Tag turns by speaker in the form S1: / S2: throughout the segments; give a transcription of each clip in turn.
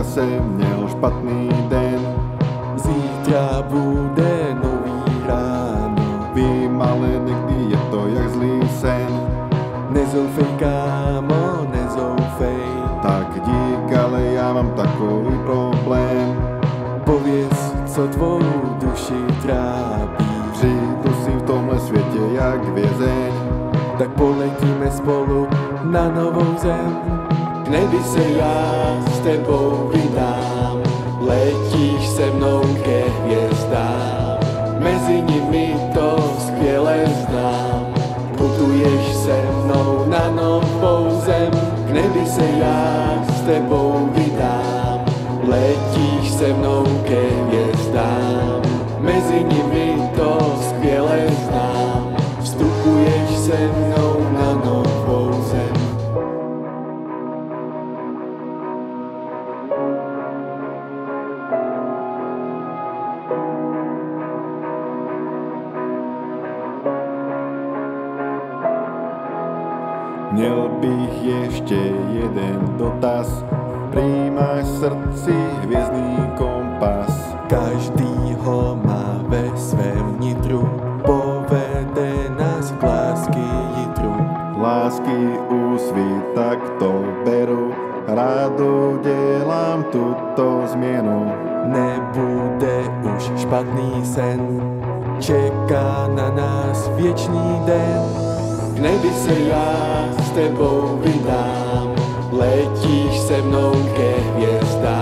S1: dneska jsem měl špatný den.
S2: Zítra bude nový ráno.
S1: Vím, ale někdy je to jak zlý sen.
S2: Nezoufej, kámo, nezoufej.
S1: Tak dík, ale já mám takový problém.
S2: Pověz, co tvou duši trápí.
S1: Přijdu si v tomhle světě jak vězeň.
S2: Tak poletíme spolu na novou zem. Nebi se já s tebou vydám. Letíš se mnou ke hvězdám. Mezi nimi to skvěle znám. Putuješ se mnou na novou zem. K nebi se já s tebou vydám. Letíš se mnou
S1: Měl bych ještě jeden dotaz. Prý máš v srdci hvězdný kompas.
S2: Každý ho má ve svém nitru, povede nás k lásky jitru.
S1: Lásky úsvit, tak to beru. Rádo dělám tuto změnu.
S2: Nebude už špatný sen, čeká na nás věčný den. K nebi se já s tebou vydám, letíš se mnou ke hvězdám.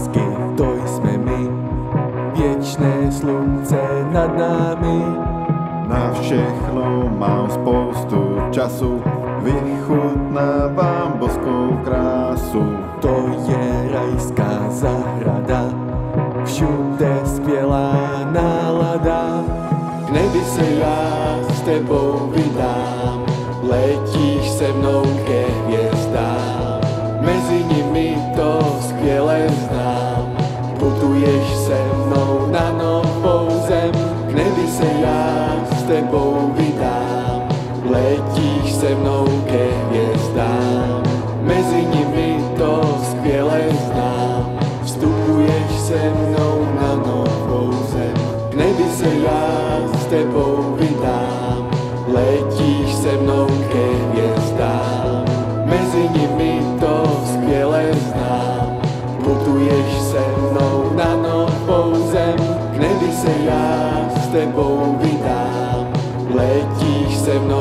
S2: Lásky, to jsme my, věčné slunce nad námi.
S1: Na všechno mám spoustu času, vychutnávám boskou krásu.
S2: To je rajská zahrada, všude skvělá nálada. K nebi se já s tebou vydám, letíš se mnou ke tebou vydám, letíš se mnou ke hvězdám, mezi nimi to skvěle znám, vstupuješ se mnou na novou zem, k nebi se já s tebou vydám, letíš se mnou ke hvězdám, mezi nimi to skvěle znám, putuješ se mnou na novou zem, k nebi se já s tebou save no